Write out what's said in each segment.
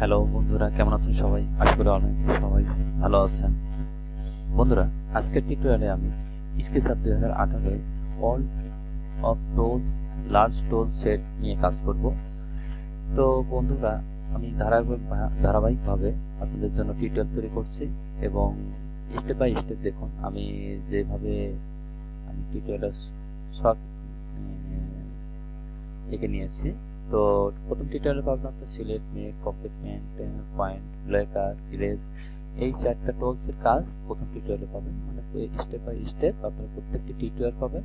Hello বন্ধুরা, কেমন আছেন সবাই? আশা করি অনেক সবাই ভালো আছেন। বন্ধুরা, আজকের টিউটোরিয়ালে আমি স্কেচার দুই হাজার আঠারোয় all of tool large tool set নিয়ে কাজ করব। তো বন্ধুরা, আমি ধারাবাহিক ধারাবাহিকভাবে আপনাদের জন্য টিউটোরিয়াল তৈরি করছি এবং স্টেপ বাই স্টেপ দেখুন, আমি যেভাবে আমি টিউটোরিয়ালের সব এঁকে নিয়েছি। তো প্রথম টিউটোরিয়ালে পাবেন আপনার select make component paint bucket erase এই চারটা টোলসের কাজ প্রথম টিউটোরিয়ালে পাবেন। মানে স্টেপ বাই স্টেপ আপনারা প্রত্যেকটি টিউটোরিয়াল পাবেন।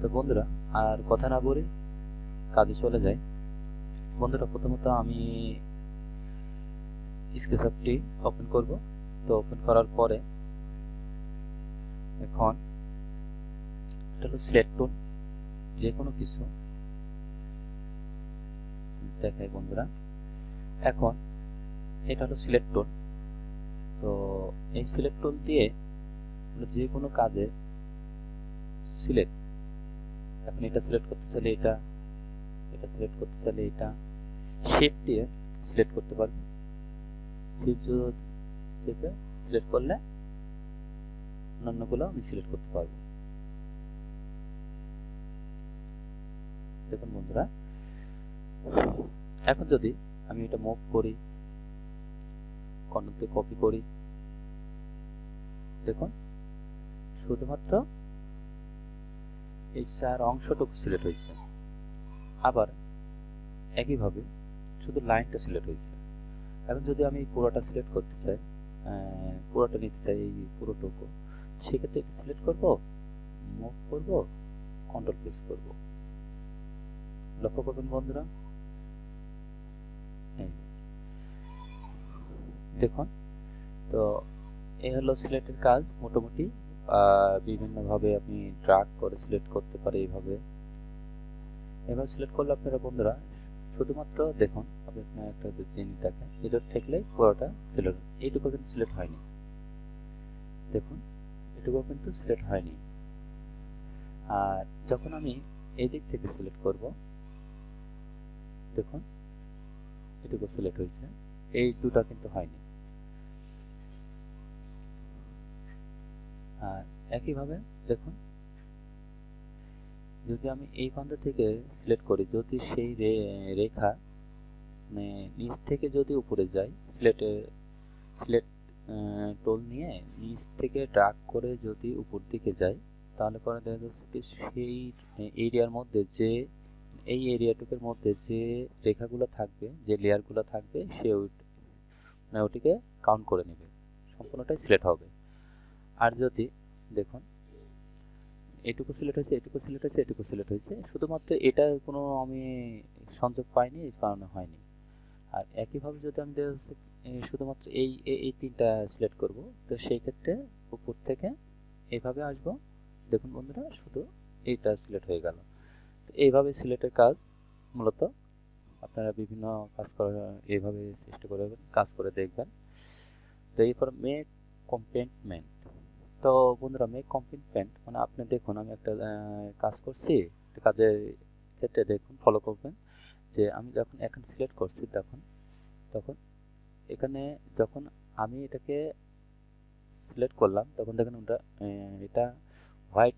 তো বন্ধুরা, আর কথা না বলে কাজে চলে যাই। বন্ধুরা, প্রথমত আমি স্কেচআপটি ওপেন করব। তো ওপেন করার পরে এখন এটা হলো সিলেক্ট টুল যে কোনো কিছু দেখাই বন্ধুরা। এখন এটা হলো সিলেক্ট টুল তো এই সিলেক্ট টুল দিয়ে যে কোনো কাজে সিলেক্ট এখন এটা সিলেক্ট করতে চাইলে এটা এটা সিলেক্ট করতে চাইলে এটা শেপ দিয়ে সিলেক্ট করতে পারবে শেপ শেপে সিলেক্ট করলে অন্যান্যগুলো আমি সিলেক্ট করতে পারব। দেখুন বন্ধুরা এখন যদি আমি এটা মুভ করি কর্ণতে কপি করি, দেখুন, শুধুমাত্র এই চার অংশটুকু সিলেক্ট হয়েছে। আবার একইভাবে শুধু লাইনটা সিলেক্ট হয়েছে। এখন যদি আমি পুরোটা সিলেক্ট করতে চাই পুরোটা নিতে চাই, এই পুরোটুকু, সেক্ষেত্রে এটা সিলেক্ট করব মুভ করব কন্ট্রোল প্রেস করব। লক্ষ্য করবেন বন্ধুরা দেখুন, তো এই হলো সিলেক্টের কাজ মোটামুটি। বিভিন্নভাবে আপনি ট্রাক করে সিলেক্ট করতে পারে এইভাবে। এবার সিলেক্ট করলে আপনারা বন্ধুরা, শুধুমাত্র দেখুন, আপনি একটা জিনিস দেখেন এটা ঠেকলে পুরোটা সিলেক্ট এইটুকু কিন্তু সিলেক্ট হয়নি। দেখুন এটুকু কিন্তু সিলেক্ট হয়নি। আর যখন আমি এই দিক থেকে সিলেক্ট করব, দেখুন এটুকু সিলেক্ট হয়েছে। এই দুটা কিন্তু হয়নি। আর একইভাবে দেখুন, যদি আমি এই প্রান্ত থেকে সিলেক্ট করি, যদি সেই রেখা মানে নিচ থেকে যদি উপরে যাই সিলেটে সিলেট টোল নিয়ে নিচ থেকে ড্রাগ করে যদি উপর দিকে যাই, তাহলে পরে দেখা যাচ্ছে কি সেই এরিয়ার মধ্যে যে এই এরিয়াটুকের মধ্যে যে রেখাগুলো থাকবে, যে লেয়ারগুলো থাকবে, সে মানে ওটিকে কাউন্ট করে নেবে। সম্পূর্ণটাই সিলেক্ট হবে। আর যদি দেখুন, এটুকু সিলেক্ট হয়েছে, এটুকু সিলেক্ট হয়েছে, এটুকু সিলেক্ট হয়েছে। শুধুমাত্র এটা কোনো আমি সংযোগ পাইনি, এই কারণে হয়নি। আর একইভাবে যদি আমি শুধুমাত্র এই এই তিনটা সিলেক্ট করব, তো সেই ক্ষেত্রে উপর থেকে এভাবে আসব। দেখুন বন্ধুরা, শুধু এইটা সিলেক্ট হয়ে গেল। তো এইভাবে সিলেটের কাজ মূলত আপনারা বিভিন্ন কাজ করার, এইভাবে চেষ্টা করে কাজ করে দেখবেন। তো এরপর মেক কম্পেন্টমেন্ট। তো বন্ধুরা, মেক কম্পেন্টমেন্ট মানে আপনি দেখুন, আমি একটা কাজ করছি কাজের ক্ষেত্রে দেখুন ফলো করবেন যে আমি যখন এখন সিলেক্ট করছি তখন তখন এখানে যখন আমি এটাকে সিলেক্ট করলাম, তখন দেখুন ওটা এটা হোয়াইট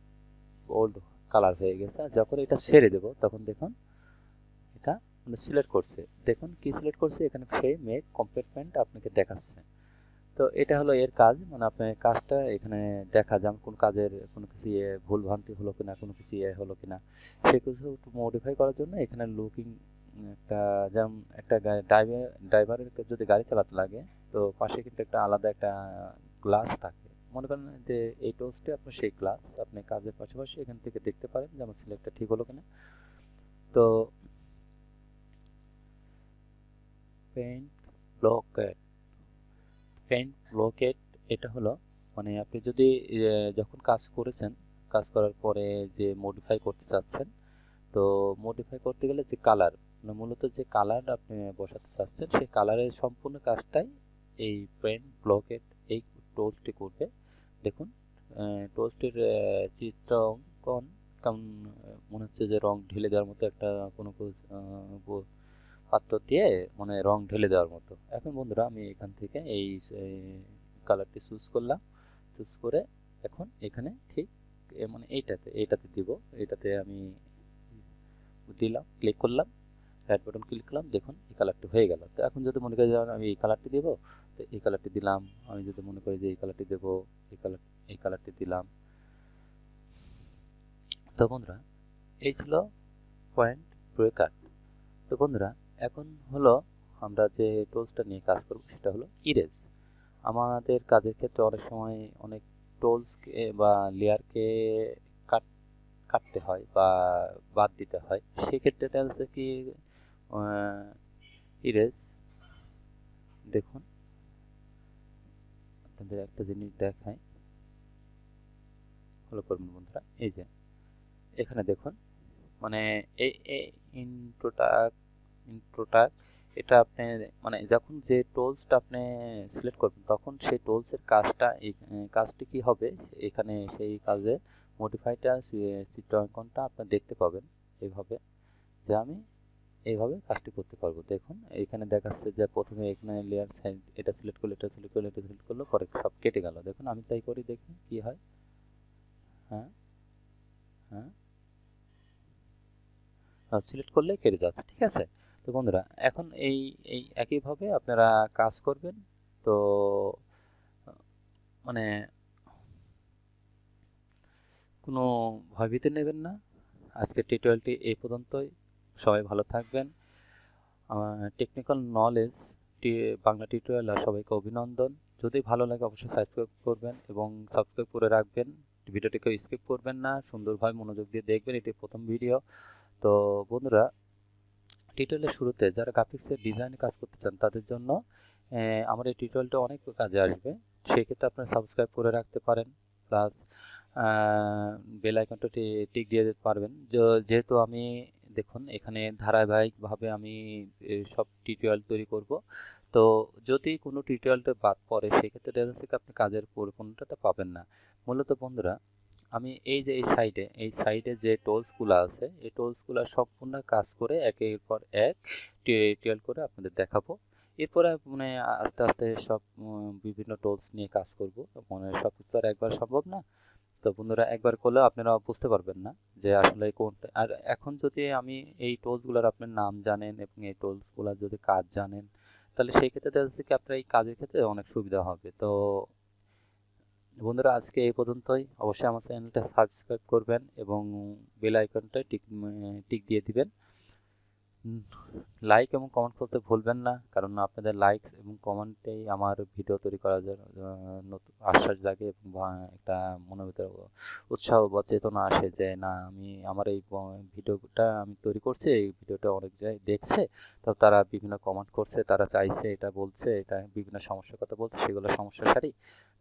ওল্ড কালার হয়ে গেছে। আর যখন এটা ছেড়ে দেব, তখন দেখুন এটা মানে সিলেক্ট করছে। দেখুন কি সিলেক্ট করছে? এখানে সেই মেক কম্পার্টমেন্ট আপনাকে দেখাচ্ছে। তো এটা হলো এর কাজ। মানে আপনার কাজটা এখানে দেখা যান কোন কাজের কোনো কিছু ইয়ে ভুল ভ্রান্তি হলো কিনা, কোনো কিছু ইয়ে হলো কিনা। সে কিছু মডিফাই করার জন্য এখানে লুকিং একটা যেমন একটা ড্রাইভার ড্রাইভারের যদি গাড়ি চালাতে লাগে, তো পাশে কিন্তু একটা আলাদা একটা গ্লাস থাকে। মনে করেন যে এই টোস্টে আপনার সেই গ্লাস আপনি কাজের পাশাপাশি এখান থেকে দেখতে পারেন যে আমার সিলেক্টটা ঠিক হলো কিনা। তো পেন্ট ব্লকেট পেন্ট ব্লকেট এটা হলো মানে আপনি যদি যখন কাজ করেছেন, কাজ করার পরে যে মডিফাই করতে চাচ্ছেন, তো মডিফাই করতে গেলে যে কালার মানে মূলত যে কালার আপনি বসাতে চাচ্ছেন, সেই কালারের সম্পূর্ণ কাজটাই এই পেন্ট ব্লকেট এই টোস্টটি করবে। দেখুন টোস্টের চিত্র অঙ্কন কেমন মনে হচ্ছে যে রং ঢেলে দেওয়ার মতো একটা কোনো পাত্র দিয়ে মানে রং ঢেলে দেওয়ার মতো। এখন বন্ধুরা, আমি এখান থেকে এই কালারটি চুজ করলাম। চুজ করে এখন এখানে ঠিক মানে এইটাতে এইটাতে দিব। এটাতে আমি দিলাম ক্লিক করলাম। রাইট বাটন ক্লিক করলাম, দেখুন এই কালারটি হয়ে গেল। তো এখন যদি মনে করি যে আমি এই কালারটি দেব, তো এই কালারটি দিলাম। আমি যদি মনে করি যে এই কালারটি দেব, এই কালার এই কালারটি দিলাম। তো বন্ধুরা, এই ছিল পয়েন্ট ব্রেকার তো বন্ধুরা, এখন হলো আমরা যে টোলসটা নিয়ে কাজ করব, সেটা হলো ইরেজ আমাদের কাজের ক্ষেত্রে অনেক সময় অনেক টোলসকে বা লেয়ারকে কাট, কাটতে হয় বা বাদ দিতে হয়। সেক্ষেত্রে যাচ্ছে কি ইরেজ দেখুন, আপনাদের একটা জিনিস দেখায় ফলো করবেন বন্ধুরা, এই যে, এখানে দেখুন মানে এই ইন্ট্রোটাক ইন্ট্রোটাক এটা আপনি মানে যখন যে টোলসটা আপনি সিলেক্ট করবেন, তখন সেই টোলসের কাজটা এই কাজটি কি হবে? এখানে সেই কাজে মডিফাইটা চিত্রাঙ্কনটা আপনি দেখতে পাবেন, এইভাবে। যে আমি এইভাবে কাজটি করতে পারব। দেখুন এখানে দেখাচ্ছে যে প্রথমে এখানে লেয়ার সাইড এটা সিলেক্ট করল, এটা সিলেক্ট করল, এটা সিলেক্ট করল, পরে সব কেটে গেল। দেখুন, আমি তাই করি দেখি কি হয়। হ্যাঁ হ্যাঁ। সিলেক্ট করলে কেটে যাচ্ছে, ঠিক আছে? তো বন্ধুরা, এখন এই এই একইভাবে আপনারা কাজ করবেন। তো মানে কোনো ভয়ভীতি নেবেন না। আজকের টিউটোরিয়ালটি এই পর্যন্তই। সবাই ভালো থাকবেন। টেকনিক্যাল নলেজ বাংলা টিউটোরিয়াল সবাইকে অভিনন্দন। যদি ভালো লাগে অবশ্যই সাবস্ক্রাইব করবেন এবং সাবস্ক্রাইব করে রাখবেন। ভিডিওটিকে স্কিপ করবেন না। সুন্দরভাবে মনোযোগ দিয়ে দেখবেন, এটি প্রথম ভিডিও তো বন্ধুরা টিউটোরিয়ালের শুরুতে যারা গ্রাফিক্সের ডিজাইনে কাজ করতে চান, তাদের জন্য আমার এই টিউটোরিয়ালটা অনেক কাজে আসবে। সেক্ষেত্রে আপনারা সাবস্ক্রাইব করে রাখতে পারেন। প্লাস বেল আইকনটা টিক দিয়ে দিতে পারবেন। যেহেতু আমি দেখুন, এখানে ধারাবাহিকভাবে আমি সব টিউটোরিয়াল তৈরি করব। তো যদি কোনো টিউটোরিয়ালটা বাদ পড়ে, সেক্ষেত্রে দেখা যাচ্ছে আপনি কাজের পরিপূর্ণতা পাবেন না। মূলত বন্ধুরা, আমি এই যে এই সাইডে এই সাইডে যে টোলসগুলো আছে, এই টোলসগুলো সম্পূর্ণ কাজ করে একের পর এক টিউটোরিয়াল করে আপনাদের দেখাবো। এরপরে মানে আস্তে আস্তে সব বিভিন্ন টোলস নিয়ে কাজ করব। মানে সব কিছু আর একবার সম্ভব না। তো বন্ধুরা একবার করলেও আপনারা বুঝতে পারবেন না যে আসলে কোন আর এখন যদি আমি এই টোলসগুলোর আপনার নাম জানেন এবং এই টোলসগুলোর যদি কাজ জানেন, তাহলে সেই ক্ষেত্রে দেখা যাচ্ছে কি আপনার এই কাজের ক্ষেত্রে অনেক সুবিধা হবে। তো বন্ধুরা আজকে এই পর্যন্তই। অবশ্যই আমার চ্যানেলটা সাবস্ক্রাইব করবেন এবং বেল আইকনটা টিক টিক দিয়ে দিবেন। লাইক এবং কমেন্ট করতে ভুলবেন না, কারণ আপনাদের লাইকস এবং কমেন্টেই আমার ভিডিও তৈরি করার নতুন আশ্বাস জাগে এবং একটা মনের ভিতরে উৎসাহ বা চেতনা আসে যে, না, আমি, আমার এই ভিডিওটা আমি তৈরি করছি, এই ভিডিওটা অনেক জায়গায় দেখছে। তো তারা বিভিন্ন কমেন্ট করছে, তারা চাইছে, এটা বলছে, এটা বিভিন্ন সমস্যার কথা বলছে, সেগুলো সমস্যা সারি।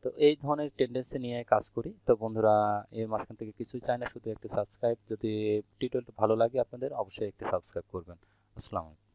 তো এই ধরনের টেন্ডেন্সি নিয়ে কাজ করি। তো বন্ধুরা এর মাঝখান থেকে কিছুই চাই না, শুধু একটু সাবস্ক্রাইব যদি টিউটোরিয়ালটা ভালো লাগে আপনাদের, অবশ্যই একটু সাবস্ক্রাইব করবেন। আসসালামু আলাইকুম